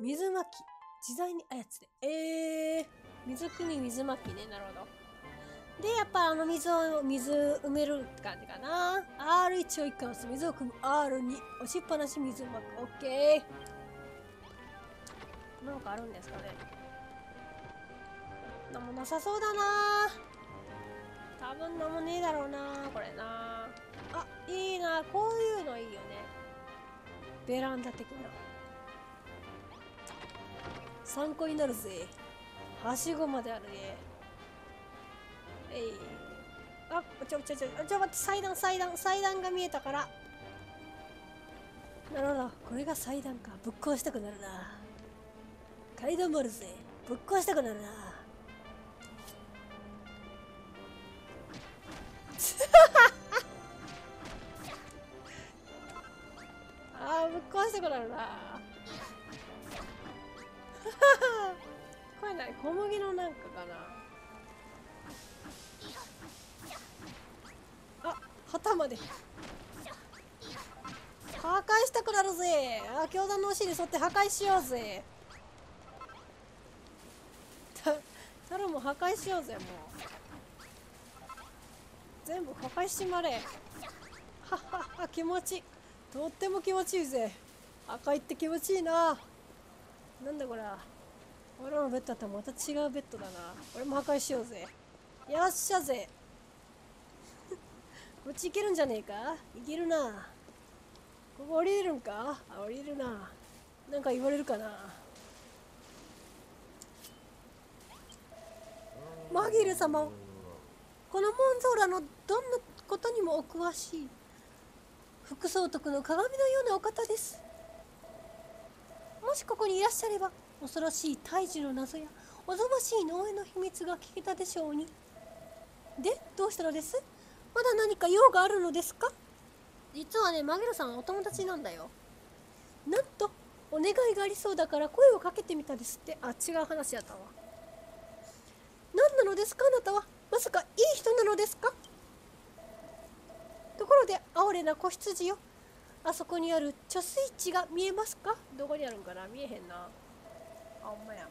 水まき。自在に操れ。えー、水汲み水まきね。なるほど。で、やっぱあの水を、水埋めるって感じかな。R1 を一回押す。水を汲む。R2。押しっぱなし水まく。オッケー。なんかあるんですかね。なんもなさそうだな多分なんもねえだろうなこれなあ、いいなこういうのいいよね。ベランダ的な。参考になるぜ。はしごまであるね。えい。あ、ちょ、ちょ、ちょ、ちょ、待って、祭壇、祭壇、祭壇が見えたから。なるほど。これが祭壇か。ぶっ壊したくなるな。階段もあるぜ。ぶっ壊したくなるな。小麦のなんかかな。あ旗まで。破壊したくなるぜ。あ教団のお尻沿って破壊しようぜ。たタロも破壊しようぜもう。全部破壊しまれ。はっはっは気持ちいい。とっても気持ちいいぜ。赤いって気持ちいいな。なんだこれ俺のベッドだったらまた違うベッドだな。俺も破壊しようぜ。よっしゃぜ。こっち行けるんじゃねえか？行けるな。ここ降りれるんか？あ降りれるな。なんか言われるかな？マギル様このモンゾーラのどんなことにもお詳しい副総督の鏡のようなお方です。もしここにいらっしゃれば。恐ろしい胎児の謎やおぞましい農園の秘密が聞けたでしょうに。でどうしたのです？まだ何か用があるのですか？実はねマゲロさんお友達なんだよ。なんとお願いがありそうだから声をかけてみたですって。あ違う話やったわ。何なのですか？あなたは。まさかいい人なのですか？ところで哀れな子羊よ。あそこにある貯水池が見えますか？どこにあるんかな？見えへんなあほんまや。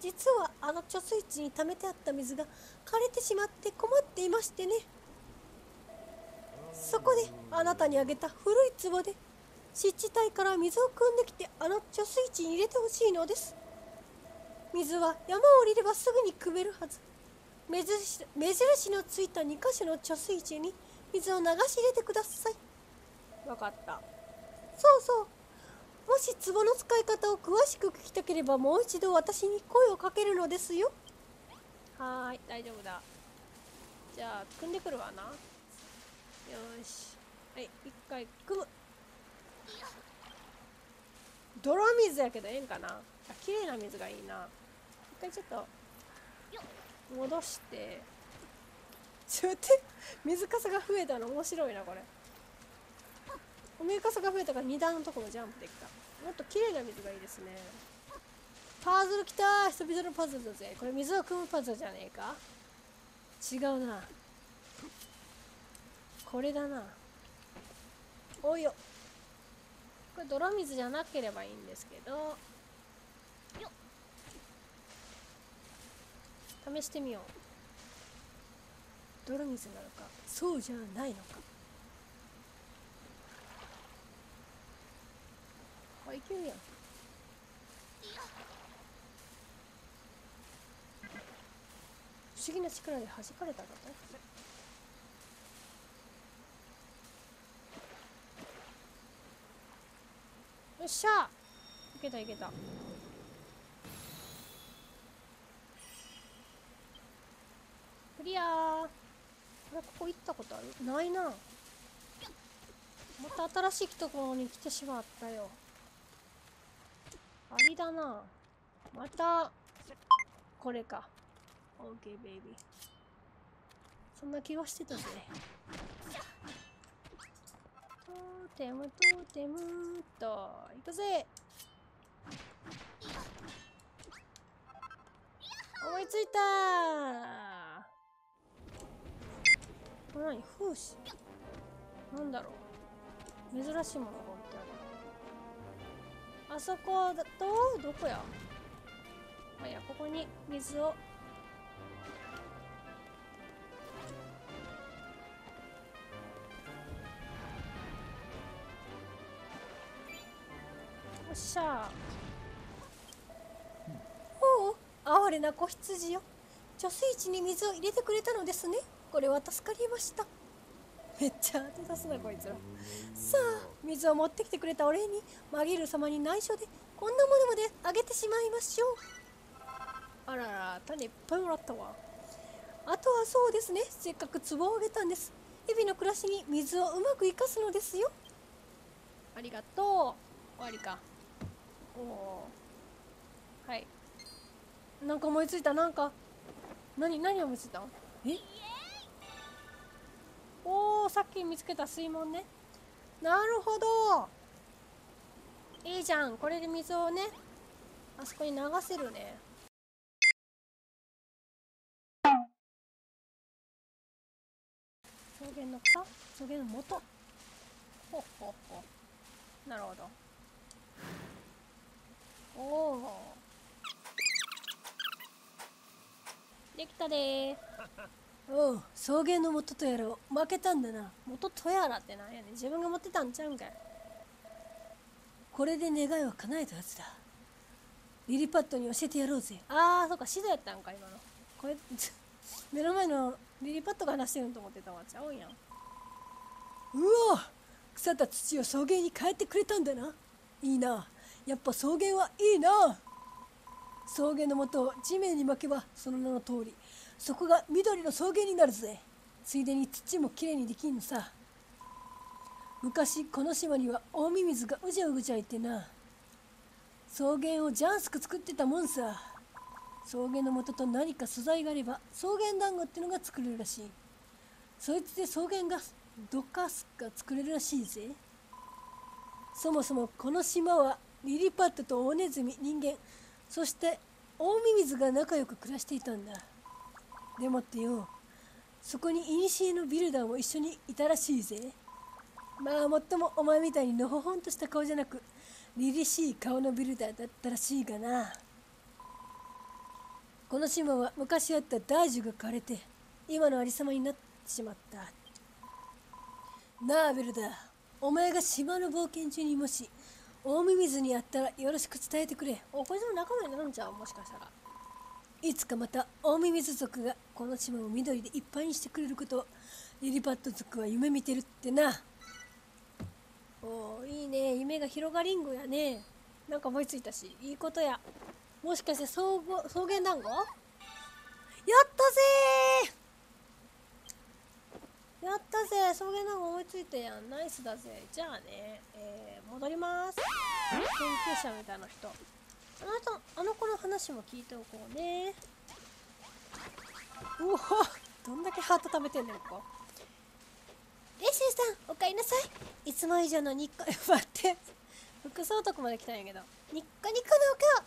実はあの貯水池に溜めてあった水が枯れてしまって困っていましてね。そこであなたにあげた古い壺で湿地帯から水を汲んできてあの貯水池に入れてほしいのです。水は山を降りればすぐに汲めるはず。目印目印のついた2箇所の貯水池に水を流し入れてください。わかった。そうそうもし壺の使い方を詳しく聞きたければもう一度私に声をかけるのですよ。はーい大丈夫だ。じゃあ組んでくるわな。よし。はい一回組む。泥水やけどええんかな。あ綺麗な水がいいな。一回ちょっと戻して。ちょっと水かさが増えたの面白いなこれ。お水かさが増えたから2段のところジャンプできたもっと綺麗な水がいいですね。パズルきた久々のパズルだぜ。これ水を汲むパズルじゃねえか？違うな。これだな。おいよ。これ泥水じゃなければいいんですけど。よ試してみよう。泥水なのか。そうじゃないのか。いけるやん不思議な力で弾かれたんだねよっしゃ！いけたいけた。クリアー。あれここ行ったことある？ないな。また新しいところに来てしまったよ。ありだな。またこれか。OK ベイビー。そんな気がしてたぜ。トーテムトーテムっと。行くぜ。思いついた。これ何風刺なんだろう。珍しいものが置いてあそこだとどこや？あいやここに水を。よっしゃおお哀れな子羊よ。貯水池に水を入れてくれたのですね。これは助かりました。めっちゃ当て出すなこいつら。さあ水を持ってきてくれたお礼にマギル様に内緒でこんなものまであげてしまいましょう。あらら種いっぱいもらったわ。あとはそうですねせっかく壺をあげたんです。日々の暮らしに水をうまく生かすのですよ。ありがとう。終わりか。おおはい。なんか思いついた。なんか。何何思いついた？んえおおさっき見つけた水門ねなるほど。いいじゃん。これで水をねあそこに流せるね。草原の草？草原の元？ほうほうほ。なるほど。おおできたでー。おう草原の元とやらを負けたんだな。元とやらってなんやねん。自分が持ってたんちゃうんかい。これで願いは叶えたはずだ。リリパッドに教えてやろうぜ。あーそっかシドやったんか今の。これ 目の前のリリパッドが話してるんと思ってたわ。ちゃうんやん。うわ腐った土を草原に変えてくれたんだな。いいな。やっぱ草原はいいな。草原の元を地面に巻けばその名の通り。そこが緑の草原になるぜ。ついでに土もきれいにできんのさ。昔この島には大ミミズがうじゃうじゃいてな。草原をジャンスク作ってたもんさ。草原の元と何か素材があれば草原団子ってのが作れるらしい。そいつで草原ガスドカスが作れるらしいぜ。そもそもこの島はリリパットとオオネズミ人間そして大ミミズが仲良く暮らしていたんだ。でもってよ。そこに古のビルダーも一緒にいたらしいぜ。まあもっともお前みたいにのほほんとした顔じゃなく凛々しい顔のビルダーだったらしいがな。この島は昔あった大樹が枯れて今のありさまになってしまった。なあビルダー。お前が島の冒険中にもし大ミミズに会ったらよろしく伝えてくれ。おこれでも仲間になるんちゃう？もしかしたら。いつかまた大ミミズ族がこの島を緑でいっぱいにしてくれることリリパット族は夢見てるってな。おーいいね。夢が広がりんごやね。なんか思いついたしいいことや。もしかして草草原団子？やったぜやったぜ草原団子思いついたやん。ナイスだぜ。じゃあね、えー、戻ります。研究者みたいな人。あの人あの子の話も聞いておこうね。うわどんだけハート貯めてんねんここレシーさんおかえりなさい。いつも以上のニッコ待って。服装男まで来たんやけど。ニッコニコのお顔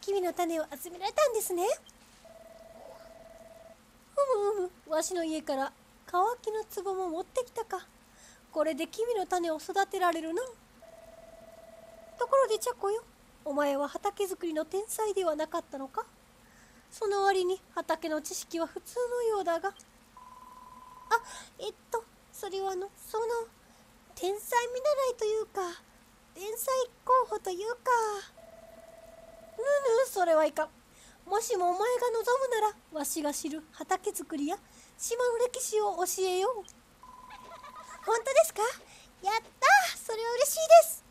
君の種を集められたんですね。ふむふむ。わしの家から乾きの壺も持ってきたか。これで君の種を育てられるなところでチャコよ。お前は畑作りの天才ではなかったのか。その割に畑の知識は普通のようだが。あえっとそれはのその天才見習いというか天才候補というか。ぬぬそれはいかん。もしもお前が望むならわしが知る畑作りや島の歴史を教えよう。本当ですか？やった！それは嬉しいです。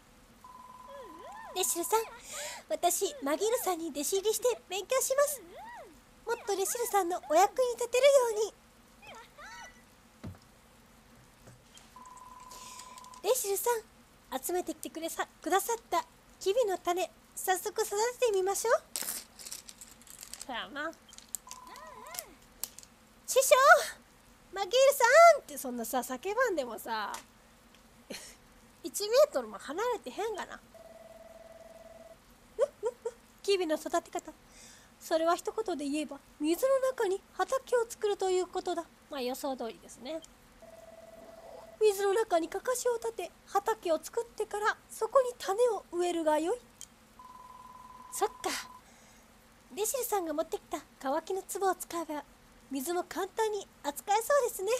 レシルさん。私マギルさんに弟子入りして勉強します。もっとレシルさんのお役に立てるように。レシルさん集めてきてくれさくださったキビの種早速育ててみましょう。そやな。師匠マギールさんってそんなさ叫ばんでもさ1メートルも離れてへんがな。キビの育て方それは一言で言えば水の中に畑を作るということだ。まあ予想通りですね。水の中にかかしを立て畑を作ってからそこに種を植えるがよい。そっか。レシルさんが持ってきた乾きの壺を使えば水も簡単に扱えそうですね。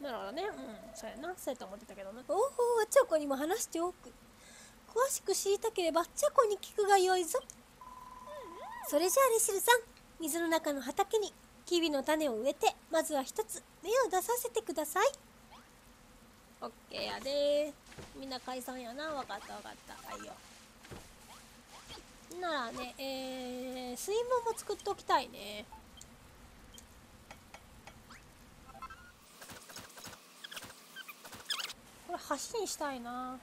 なるほどね。うんそうやな。そうやと思ってたけどな。おおチョコにも話しておく。詳しく知りたければチョコに聞くがよいぞそれじゃあレシルさん水の中の畑にキビの種を植えてまずは一つ芽を出させてください。オッケーやで。みんな解散やな。分かった分かった。はいよ。ならねえー、水門も作っておきたいね。これ橋にしたいな。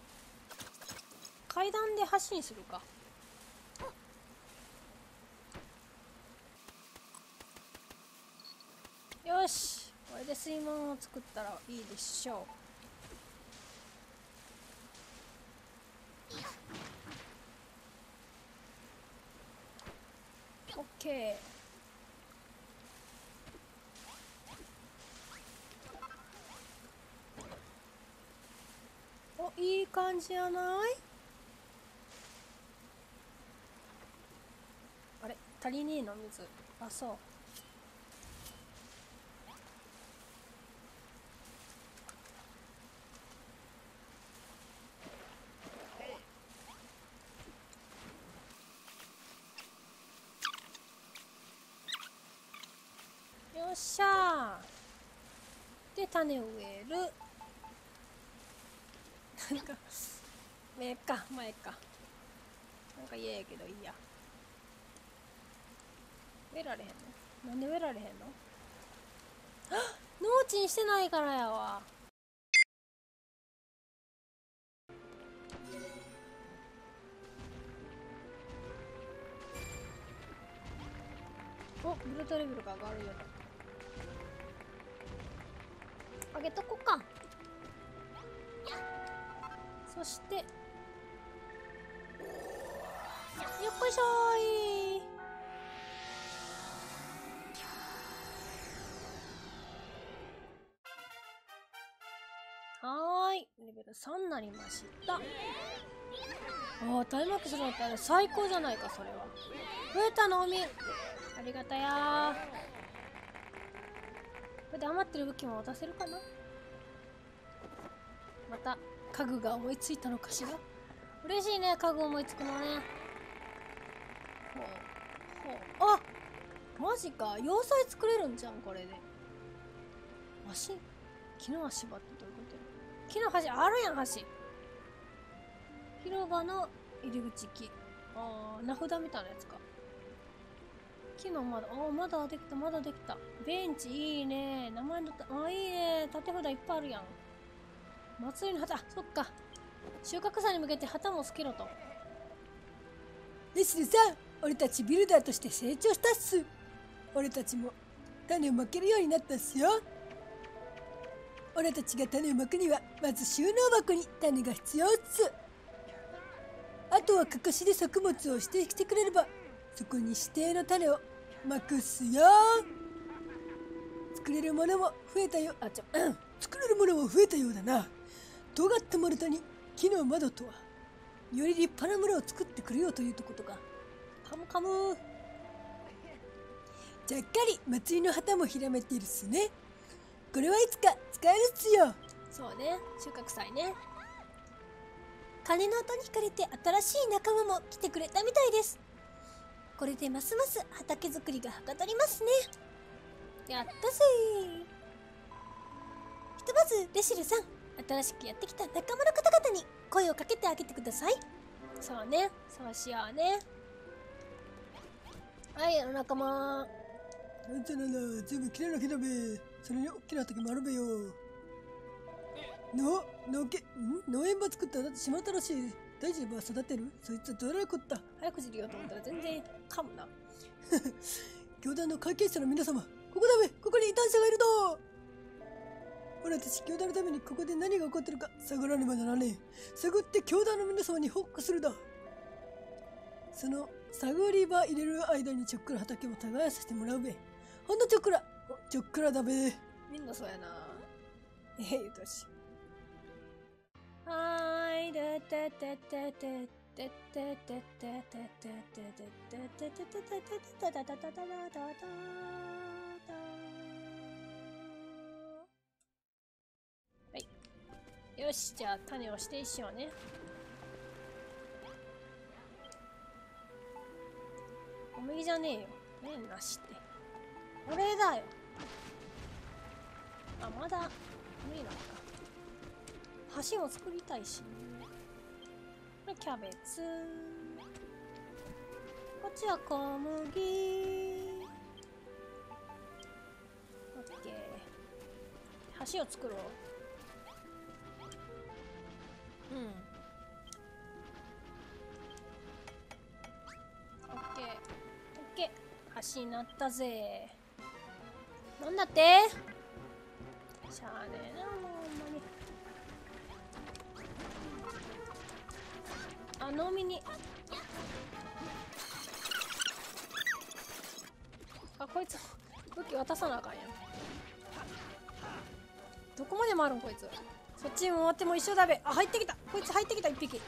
階段で橋にするか。よし。これで水門を作ったらいいでしょう。オッケー。おいい感じやない？あれ足りねえの水。あそうよっしゃーで種を植える。なんか前か前か。なんか嫌やけどいいや。植えられへんの？なんで植えられへんの？あ農地にしてないからやわ。おブルートレベルが上がるよげとこか。そして。よっこいしょーい。はーい。レベル3になりました。ああ種まきするのって最高じゃないかそれは。増えたのみありがたやれで余ってる武器も渡せるかな？また家具が思いついたのかしら？嬉しいね家具思いつくのね。ほうほう。あマジか。要塞作れるんじゃんこれで。足木の足場ってどういうこと？木の橋あるやん橋。広場の入り口木。ああ名札みたいなやつか。木の窓。ああまだできた。まだできた。ベンチいいね。名前のた。あいいね。縦札いっぱいあるやん。祭りの旗。そっか。収穫祭に向けて旗もつけろと。レシルさん。俺たちビルダーとして成長したっす。俺たちも種をまけるようになったっすよ。俺たちが種をまくにはまず収納箱に種が必要っす。あとはかかしで作物を指定してくれればそこに指定の種をまくっすよ。作れるものも増えたよ。あちょ、うん、作れるものも増えたようだな。尖った丸太に木の窓とはより立派なものを作ってくれようというとことか。カムカム。ちゃっかり祭りの旗もひらめているっすね。これはいつか使えるっすよ。そうね。収穫祭ね。鐘の音に惹かれて新しい仲間も来てくれたみたいです。これでますます畑作りがはかどりますね。やったぜ。ひとまずレシルさん新しくやってきた仲間の方々に声をかけてあげてください。そうね。そうしようね。はいあの仲間。なんじゃなら全部きれいな木だべ。それに大きな畑もあるべよ。の農家ん？農園場作ったらしまったらしい。大丈夫？は育てる？そいつはどれらこった？早口で言おうと思ったら全然噛むな。教団の関係者の皆様ここだべ！ここに異端者がいると俺たち教団のためにここで何が起こってるか探らねばならねえ。探って教団の皆様に報告するだ。その探り場入れる間にちょっくら畑も耕させてもらうべ。ほんのちょっくら。おちょっくらだべ。みんなそうやな。ええ言うとしはい。よしじゃあ種を指定しようね。小麦じゃねえよ。麺なしって。これだよ。あまだ無理なのか橋も作りたいし、ね。れキャベツこっちは小麦オッケー。橋を作ろう。うん。オッケー。オッケー。橋になったぜ。なんだって？しゃあねえなもう。あ飲みに。あこいつ武器渡さなあかんやん。どこまで回るんこいつ。そっちに回っても一緒だべ。あ入ってきた。こいつ入ってきた一匹。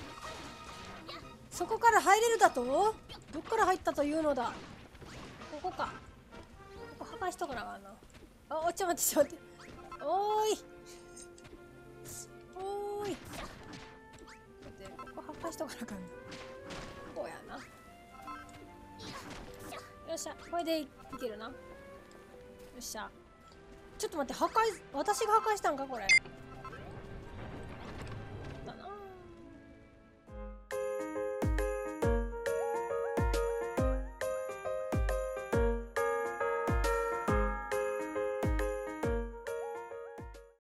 そこから入れるだと？どっから入ったというのだ？ここか。ここ破壊しとかなあかんな。あおちょ待ってちょ待って。おーい。おーい。ここ破壊しとかなあかんこうやな。よっしゃこれでいいけるな。よっしゃ。ちょっと待って破壊私が破壊したんかこれ。